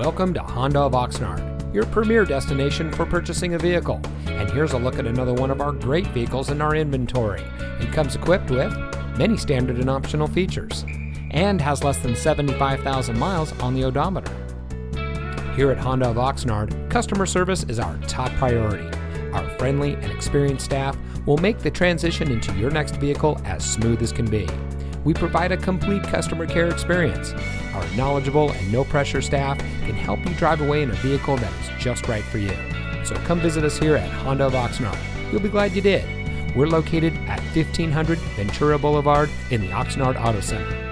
Welcome to Honda of Oxnard, your premier destination for purchasing a vehicle. And here's a look at another one of our great vehicles in our inventory. It comes equipped with many standard and optional features and has less than 75,000 miles on the odometer. Here at Honda of Oxnard, customer service is our top priority. Our friendly and experienced staff will make the transition into your next vehicle as smooth as can be. We provide a complete customer care experience. Our knowledgeable and no pressure staff can help you drive away in a vehicle that is just right for you. So come visit us here at Honda of Oxnard. You'll be glad you did. We're located at 1500 Ventura Boulevard in the Oxnard Auto Center.